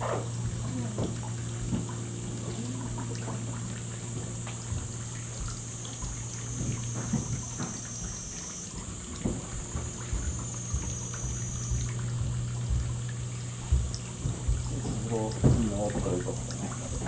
ここ、次のとかよかね。